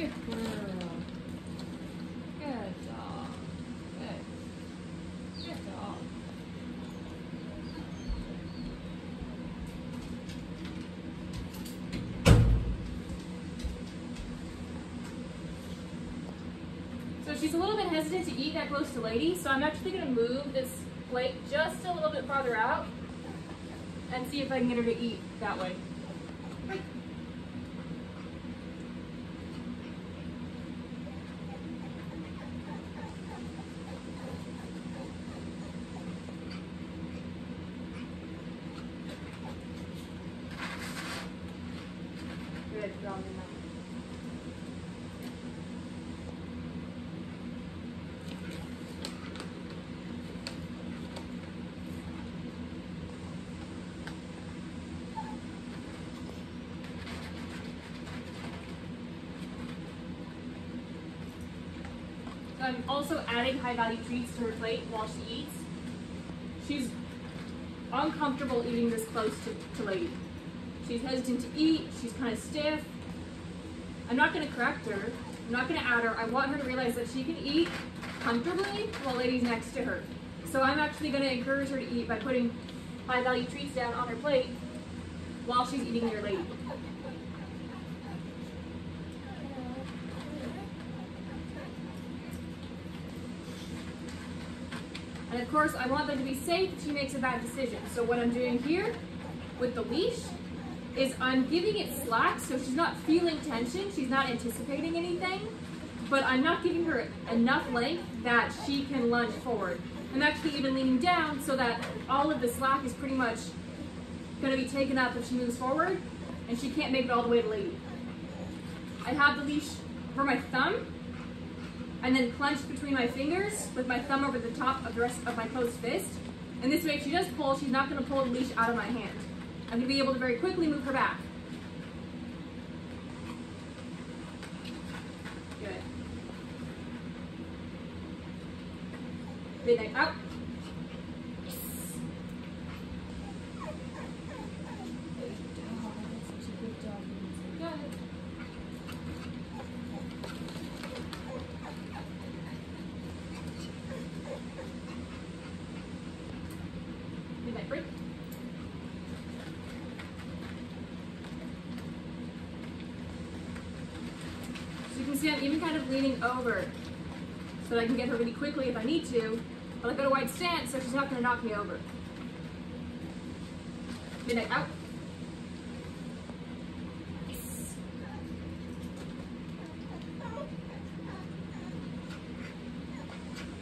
Good girl. Good dog. Good. Good dog. So she's a little bit hesitant to eat that close to Lady, so I'm actually going to move this plate just a little bit farther out and see if I can get her to eat that way. Enough. I'm also adding high value treats to her plate while she eats. She's uncomfortable eating this close to, to Lady. She's hesitant to eat, she's kind of stiff. I'm not gonna correct her, I'm not gonna add her. I want her to realize that she can eat comfortably while Lady's next to her. So I'm actually gonna encourage her to eat by putting high value treats down on her plate while she's eating near Lady. And of course, I want them to be safe if she makes a bad decision. So what I'm doing here with the leash is I'm giving it slack so she's not feeling tension, she's not anticipating anything, but I'm not giving her enough length that she can lunge forward. I'm actually even leaning down so that all of the slack is pretty much gonna be taken up if she moves forward and she can't make it all the way to lady. I have the leash for my thumb and then clench between my fingers with my thumb over the top of the rest of my closed fist. And this way, if she does pull, she's not gonna pull the leash out of my hand. I'm gonna be able to very quickly move her back. Good. Midnight out. Yes. Good. Midnight break. So you can see Kind of leaning over so that I can get her really quickly if I need to. But I've got a wide stance, so she's not gonna knock me over. Midnight out.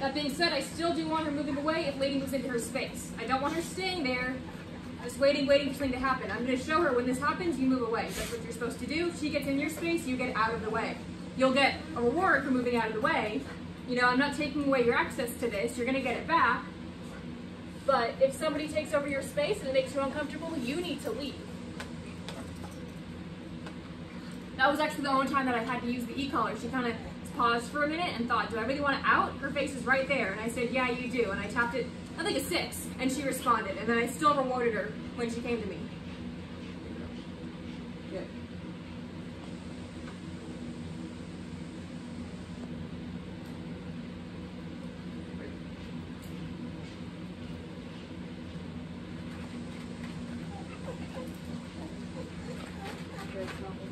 That being said, I still do want her moving away if Lady moves into her space. I don't want her staying there, just waiting, waiting for something to happen. I'm gonna show her when this happens, you move away. That's what you're supposed to do. If she gets in your space, you get out of the way. You'll get a reward for moving out of the way. You know, I'm not taking away your access to this, you're gonna get it back. But if somebody takes over your space and it makes you uncomfortable, you need to leave. That was actually the only time that I had to use the e-collar. She kind of paused for a minute and thought, do I really want it out? Her face is right there. And I said, yeah, you do. And I tapped it, I think a six, and she responded. And then I still rewarded her when she came to me. Very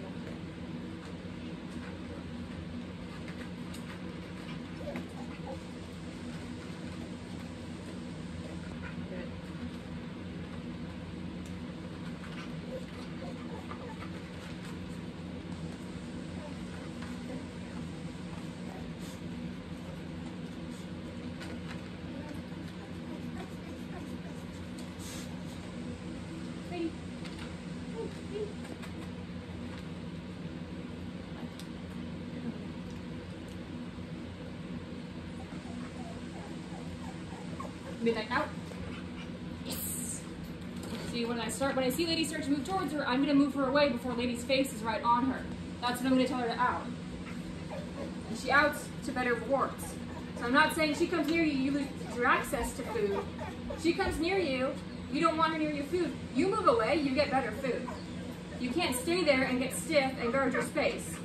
Midnight out. Yes. See, when I start, when I see Lady start to move towards her, I'm gonna move her away before Lady's face is right on her. That's when I'm gonna tell her to out. And she outs to better rewards. So I'm not saying she comes near you, you lose your access to food. She comes near you, you don't want her near your food. You move away, you get better food. You can't stay there and get stiff and guard your space.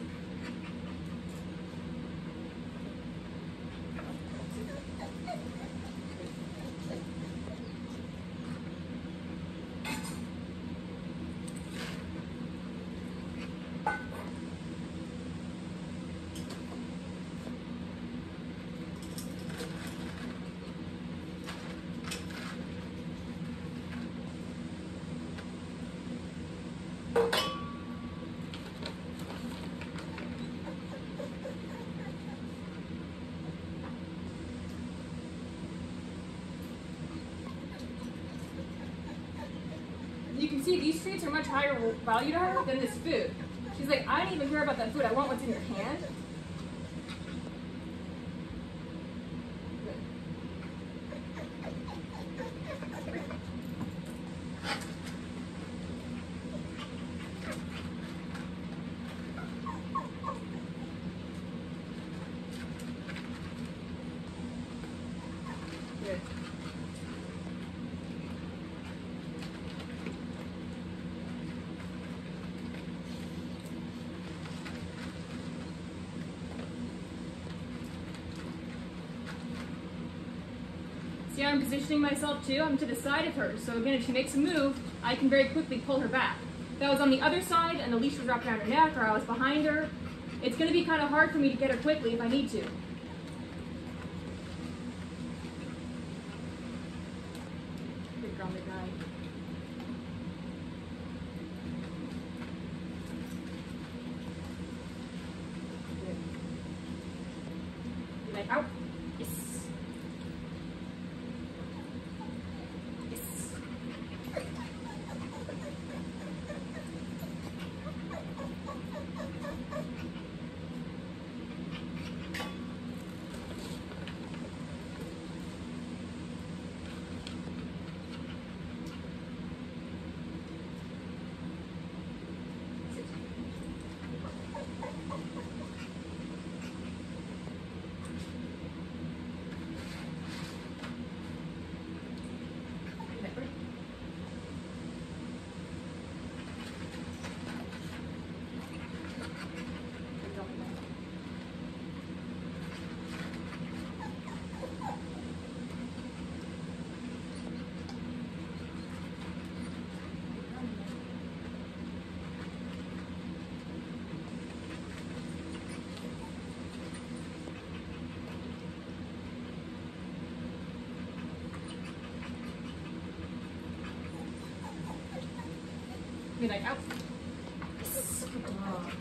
see, these treats are much higher value to her than this food. She's like, I don't even care about that food. I want what's in your hand. Good. I'm positioning myself too? I'm to the side of her. So again, if she makes a move, I can very quickly pull her back. If I was on the other side and the leash was wrapped around her neck or I was behind her, it's gonna be kind of hard for me to get her quickly if I need to. Out. Yes. Yes. Sit. Remember? Good job, Mike. Be like, oh. out. Yes. Good job.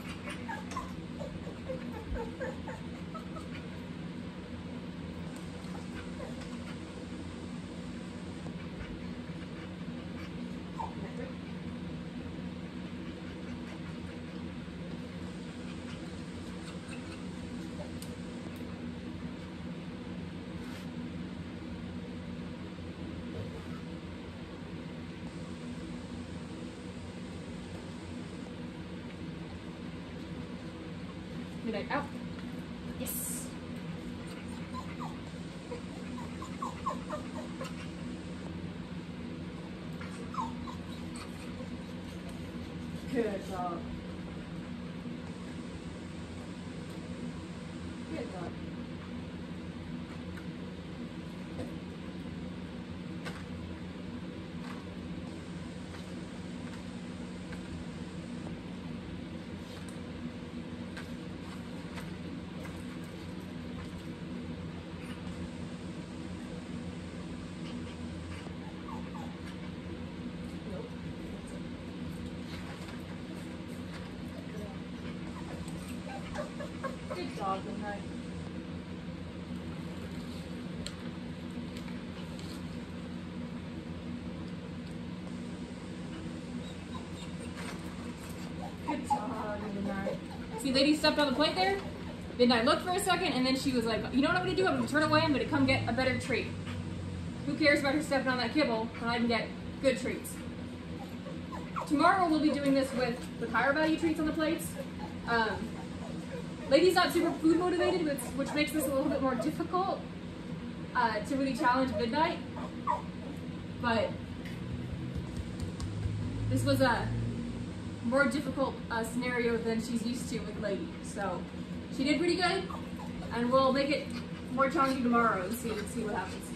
Remember? Be like, out. Yes. Good job. Lady stepped on the plate there. Midnight looked for a second, and then she was like, "You know what I'm gonna do? I'm gonna turn away. I'm gonna come get a better treat. Who cares about her stepping on that kibble when I can get good treats?" Tomorrow we'll be doing this with the higher value treats on the plates. Um, Lady's not super food motivated, which, which makes this a little bit more difficult uh, to really challenge Midnight. But this was a more difficult uh, scenario than she's used to with Lady. So she did pretty good, and we'll make it more challenging tomorrow and see, see what happens.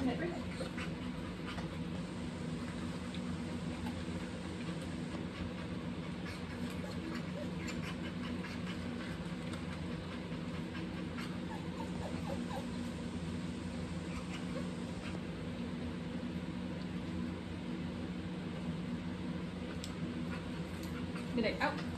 Minute break. Midnight out. Oh.